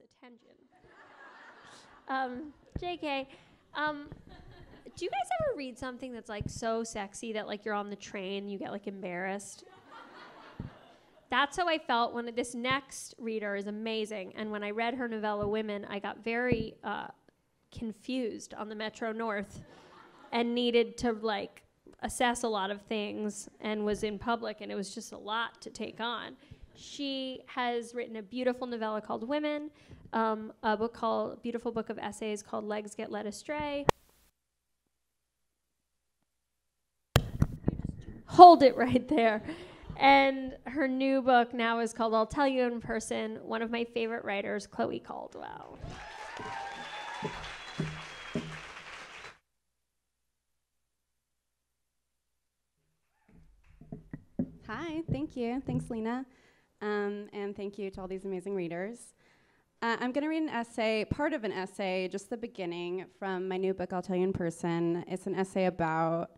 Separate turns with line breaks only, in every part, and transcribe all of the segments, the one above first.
less attention. um, JK, um, do you guys ever read something that's like so sexy that like you're on the train, you get like embarrassed? That's how I felt when this next reader is amazing. And when I read her novella Women, I got very uh, confused on the Metro North and needed to like assess a lot of things and was in public and it was just a lot to take on. She has written a beautiful novella called Women, um, a book called beautiful book of essays called Legs Get Led Astray. Hold it right there. And her new book now is called I'll Tell You in Person, one of my favorite writers, Chloe Caldwell.
Hi, thank you. Thanks, Lena. Um, and thank you to all these amazing readers. Uh, I'm going to read an essay, part of an essay, just the beginning from my new book, I'll Tell You in Person. It's an essay about,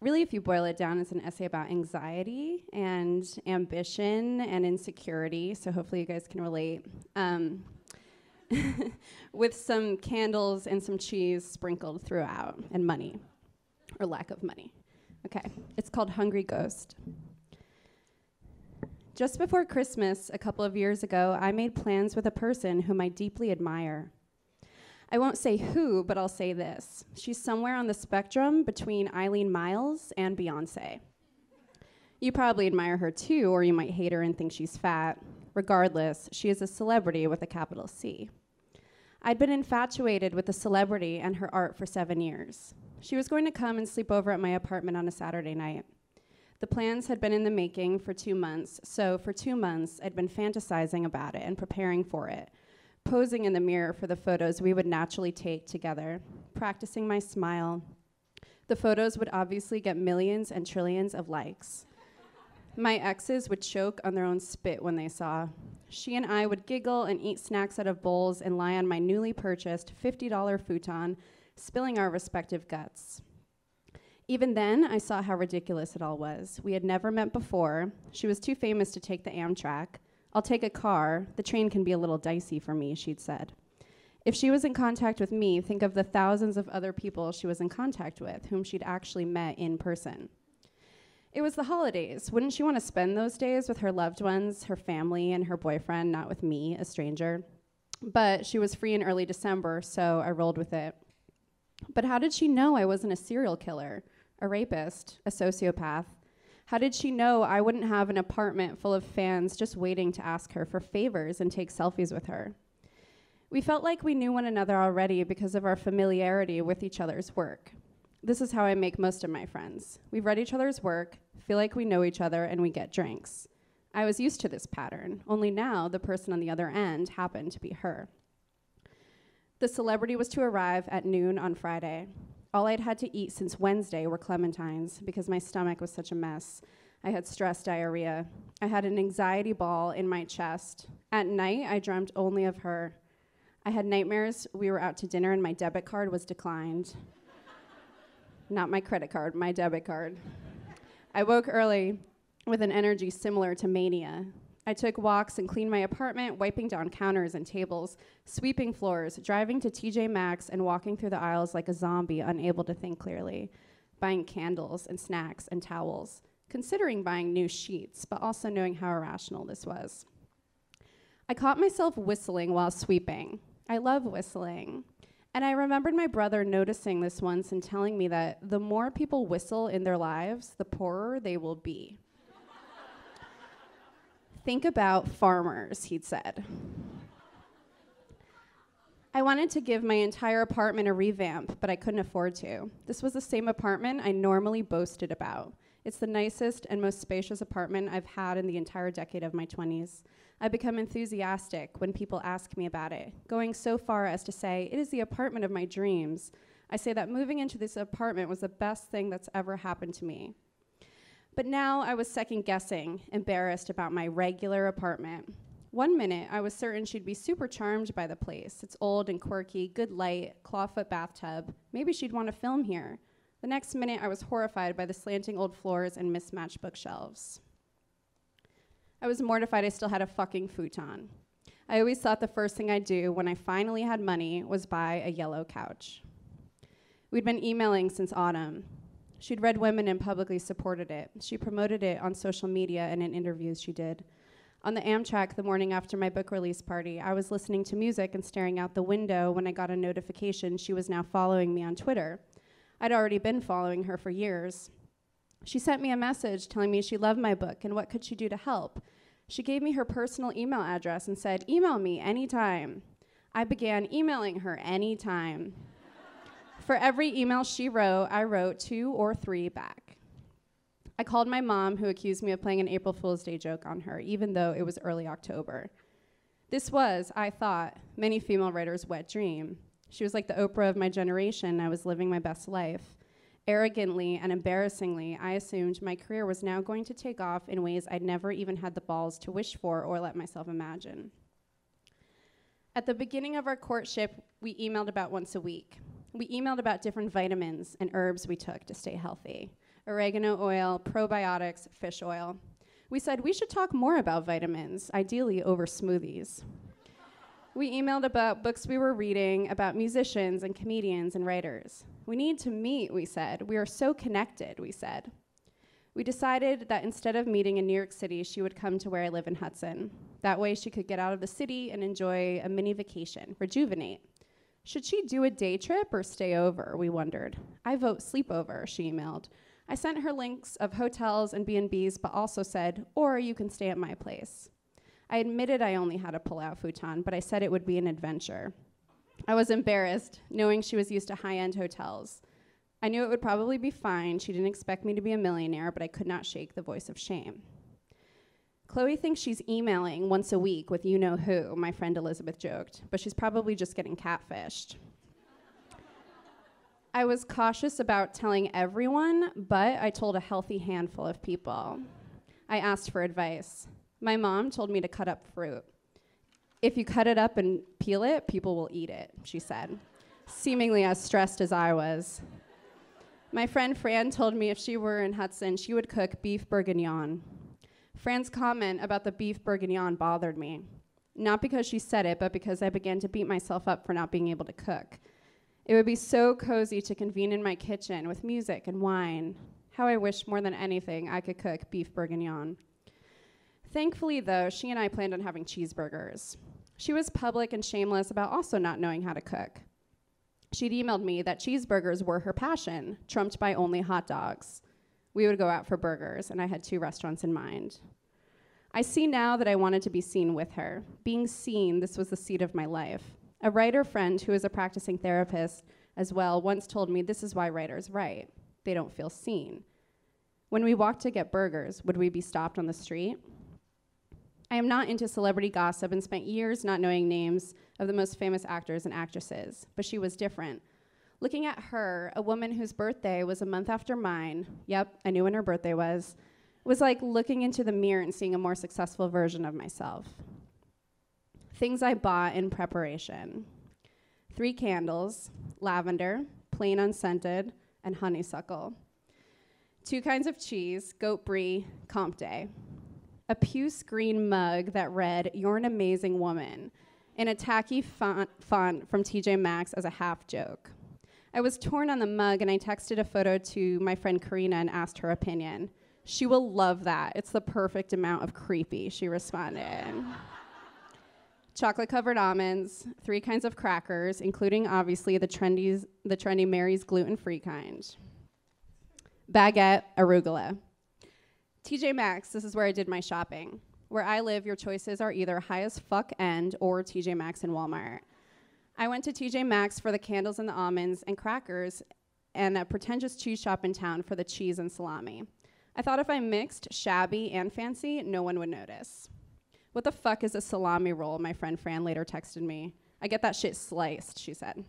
really, if you boil it down, it's an essay about anxiety and ambition and insecurity. So hopefully you guys can relate. Um, with some candles and some cheese sprinkled throughout, and money, or lack of money. Okay, it's called Hungry Ghost. Just before Christmas, a couple of years ago, I made plans with a person whom I deeply admire. I won't say who, but I'll say this. She's somewhere on the spectrum between Eileen Myles and Beyonce. You probably admire her too, or you might hate her and think she's fat. Regardless, she is a celebrity with a capital C. I'd been infatuated with the celebrity and her art for seven years. She was going to come and sleep over at my apartment on a Saturday night. The plans had been in the making for two months, so for two months I'd been fantasizing about it and preparing for it, posing in the mirror for the photos we would naturally take together, practicing my smile. The photos would obviously get millions and trillions of likes. My exes would choke on their own spit when they saw. She and I would giggle and eat snacks out of bowls and lie on my newly purchased $50 futon, spilling our respective guts. Even then, I saw how ridiculous it all was. We had never met before. She was too famous to take the Amtrak. I'll take a car. The train can be a little dicey for me, she'd said. If she was in contact with me, think of the thousands of other people she was in contact with, whom she'd actually met in person. It was the holidays. Wouldn't she want to spend those days with her loved ones, her family, and her boyfriend, not with me, a stranger? But she was free in early December, so I rolled with it. But how did she know I wasn't a serial killer? A rapist, a sociopath? How did she know I wouldn't have an apartment full of fans just waiting to ask her for favors and take selfies with her? We felt like we knew one another already because of our familiarity with each other's work. This is how I make most of my friends. We've read each other's work, feel like we know each other, and we get drinks. I was used to this pattern, only now the person on the other end happened to be her. The celebrity was to arrive at noon on Friday. All I'd had to eat since Wednesday were clementines because my stomach was such a mess. I had stress diarrhea. I had an anxiety ball in my chest. At night, I dreamt only of her. I had nightmares. We were out to dinner and my debit card was declined. Not my credit card, my debit card. I woke early with an energy similar to mania. I took walks and cleaned my apartment, wiping down counters and tables, sweeping floors, driving to TJ Maxx and walking through the aisles like a zombie, unable to think clearly, buying candles and snacks and towels, considering buying new sheets, but also knowing how irrational this was. I caught myself whistling while sweeping. I love whistling. And I remembered my brother noticing this once and telling me that the more people whistle in their lives, the poorer they will be. Think about farmers, he'd said. I wanted to give my entire apartment a revamp, but I couldn't afford to. This was the same apartment I normally boasted about. It's the nicest and most spacious apartment I've had in the entire decade of my 20s. I become enthusiastic when people ask me about it, going so far as to say, it is the apartment of my dreams. I say that moving into this apartment was the best thing that's ever happened to me. But now I was second guessing, embarrassed about my regular apartment. One minute, I was certain she'd be super charmed by the place. It's old and quirky, good light, clawfoot bathtub. Maybe she'd want to film here. The next minute, I was horrified by the slanting old floors and mismatched bookshelves. I was mortified I still had a fucking futon. I always thought the first thing I'd do when I finally had money was buy a yellow couch. We'd been emailing since autumn. She'd read Women and publicly supported it. She promoted it on social media and in interviews she did. On the Amtrak the morning after my book release party, I was listening to music and staring out the window when I got a notification she was now following me on Twitter. I'd already been following her for years. She sent me a message telling me she loved my book and what could she do to help. She gave me her personal email address and said, Email me anytime. I began emailing her anytime. For every email she wrote, I wrote two or three back. I called my mom, who accused me of playing an April Fool's Day joke on her, even though it was early October. This was, I thought, many female writers' wet dream. She was like the Oprah of my generation. I was living my best life. Arrogantly and embarrassingly, I assumed my career was now going to take off in ways I'd never even had the balls to wish for or let myself imagine. At the beginning of our courtship, we emailed about once a week. We emailed about different vitamins and herbs we took to stay healthy oregano oil, probiotics, fish oil. We said we should talk more about vitamins, ideally over smoothies. We emailed about books we were reading, about musicians and comedians and writers. We need to meet, we said. We are so connected, we said. We decided that instead of meeting in New York City, she would come to where I live in Hudson. That way, she could get out of the city and enjoy a mini vacation, rejuvenate. Should she do a day trip or stay over? We wondered. I vote sleepover, she emailed. I sent her links of hotels and B&Bs, but also said, or you can stay at my place. I admitted I only had a pull-out futon, but I said it would be an adventure. I was embarrassed, knowing she was used to high-end hotels. I knew it would probably be fine. She didn't expect me to be a millionaire, but I could not shake the voice of shame. Chloe thinks she's emailing once a week with you know who, my friend Elizabeth joked, but she's probably just getting catfished. I was cautious about telling everyone, but I told a healthy handful of people. I asked for advice. My mom told me to cut up fruit. If you cut it up and peel it, people will eat it, she said, seemingly as stressed as I was. My friend Fran told me if she were in Hudson, she would cook beef bourguignon. Fran's comment about the beef bourguignon bothered me. Not because she said it, but because I began to beat myself up for not being able to cook. It would be so cozy to convene in my kitchen with music and wine. How I wish more than anything I could cook beef bourguignon. Thankfully, though, she and I planned on having cheeseburgers. She was public and shameless about also not knowing how to cook. She'd emailed me that cheeseburgers were her passion, trumped by only hot dogs. We would go out for burgers, and I had two restaurants in mind. I see now that I wanted to be seen with her. Being seen, this was the seed of my life. A writer friend who is a practicing therapist as well once told me this is why writers write. They don't feel seen. When we walked to get burgers, would we be stopped on the street? I am not into celebrity gossip and spent years not knowing names of the most famous actors and actresses, but she was different. Looking at her, a woman whose birthday was a month after mine, yep, I knew when her birthday was, was like looking into the mirror and seeing a more successful version of myself. Things I bought in preparation three candles, lavender, plain unscented, and honeysuckle. Two kinds of cheese, goat brie, Comté. A puce green mug that read, You're an amazing woman, in a tacky font, font from TJ Maxx as a half joke. I was torn on the mug and I texted a photo to my friend Karina and asked her opinion. She will love that. It's the perfect amount of creepy, she responded chocolate covered almonds, three kinds of crackers, including obviously the trendy, the trendy Mary's gluten free kind, baguette, arugula. TJ Maxx, this is where I did my shopping. Where I live, your choices are either high as fuck end or TJ Maxx and Walmart. I went to TJ Maxx for the candles and the almonds and crackers, and a pretentious cheese shop in town for the cheese and salami. I thought if I mixed shabby and fancy, no one would notice. What the fuck is a salami roll? My friend Fran later texted me. I get that shit sliced, she said.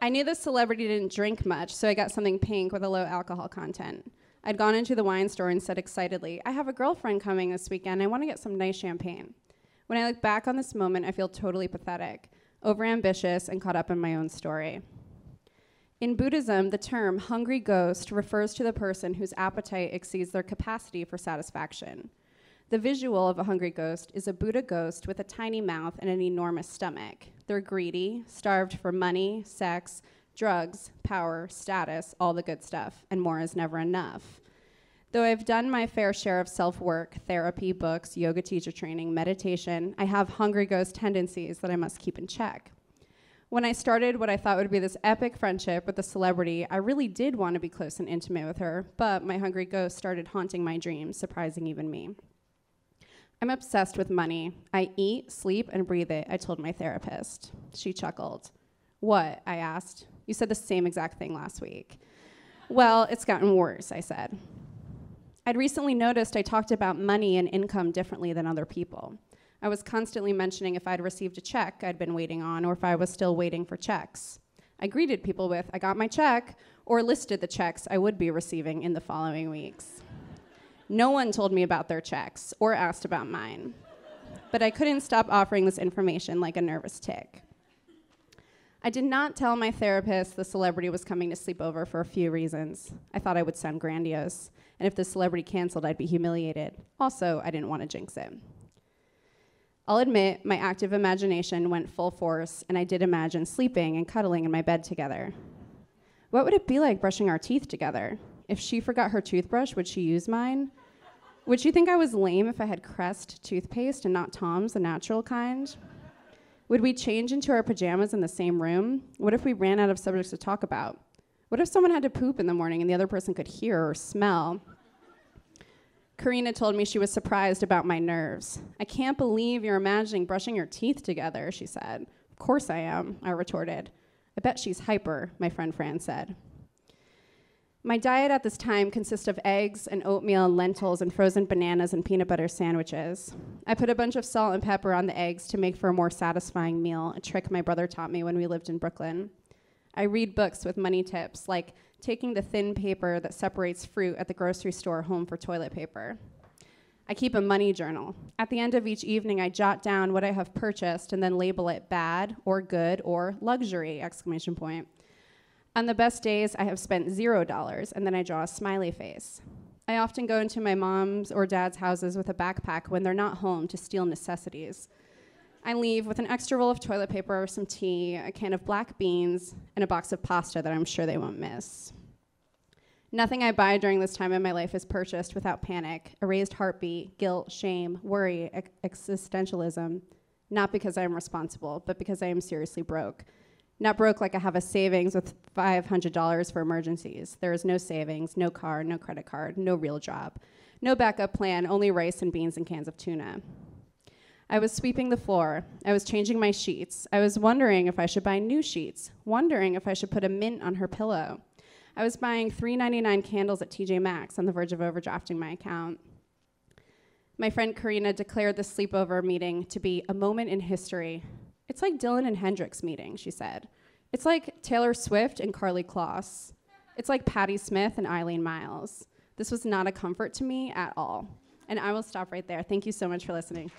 I knew this celebrity didn't drink much, so I got something pink with a low alcohol content. I'd gone into the wine store and said excitedly, I have a girlfriend coming this weekend. I want to get some nice champagne. When I look back on this moment, I feel totally pathetic, overambitious, and caught up in my own story. In Buddhism, the term hungry ghost refers to the person whose appetite exceeds their capacity for satisfaction. The visual of a hungry ghost is a Buddha ghost with a tiny mouth and an enormous stomach. They're greedy, starved for money, sex, drugs, power, status, all the good stuff, and more is never enough. Though I've done my fair share of self work, therapy, books, yoga teacher training, meditation, I have hungry ghost tendencies that I must keep in check. When I started what I thought would be this epic friendship with a celebrity, I really did want to be close and intimate with her, but my hungry ghost started haunting my dreams, surprising even me. I'm obsessed with money. I eat, sleep, and breathe it, I told my therapist. She chuckled. What? I asked. You said the same exact thing last week. well, it's gotten worse, I said. I'd recently noticed I talked about money and income differently than other people. I was constantly mentioning if I'd received a check I'd been waiting on or if I was still waiting for checks. I greeted people with, I got my check, or listed the checks I would be receiving in the following weeks. No one told me about their checks or asked about mine. But I couldn't stop offering this information like a nervous tick. I did not tell my therapist the celebrity was coming to sleep over for a few reasons. I thought I would sound grandiose, and if the celebrity canceled, I'd be humiliated. Also, I didn't want to jinx it. I'll admit, my active imagination went full force, and I did imagine sleeping and cuddling in my bed together. What would it be like brushing our teeth together? If she forgot her toothbrush, would she use mine? Would she think I was lame if I had Crest toothpaste and not Tom's, the natural kind? Would we change into our pajamas in the same room? What if we ran out of subjects to talk about? What if someone had to poop in the morning and the other person could hear or smell? Karina told me she was surprised about my nerves. I can't believe you're imagining brushing your teeth together, she said. Of course I am, I retorted. I bet she's hyper, my friend Fran said. My diet at this time consists of eggs and oatmeal and lentils and frozen bananas and peanut butter sandwiches. I put a bunch of salt and pepper on the eggs to make for a more satisfying meal, a trick my brother taught me when we lived in Brooklyn. I read books with money tips like taking the thin paper that separates fruit at the grocery store home for toilet paper. I keep a money journal. At the end of each evening, I jot down what I have purchased and then label it bad or good or luxury exclamation point. On the best days, I have spent zero dollars and then I draw a smiley face. I often go into my mom's or dad's houses with a backpack when they're not home to steal necessities. I leave with an extra roll of toilet paper, or some tea, a can of black beans, and a box of pasta that I'm sure they won't miss. Nothing I buy during this time in my life is purchased without panic, a raised heartbeat, guilt, shame, worry, ex- existentialism, not because I am responsible, but because I am seriously broke. Not broke like I have a savings with $500 for emergencies. There is no savings, no car, no credit card, no real job, no backup plan, only rice and beans and cans of tuna. I was sweeping the floor. I was changing my sheets. I was wondering if I should buy new sheets, wondering if I should put a mint on her pillow. I was buying $3.99 candles at TJ Maxx on the verge of overdrafting my account. My friend Karina declared the sleepover meeting to be a moment in history. It's like Dylan and Hendrix meeting, she said. It's like Taylor Swift and Karlie Kloss. It's like Patti Smith and Eileen Myles. This was not a comfort to me at all. And I will stop right there. Thank you so much for listening.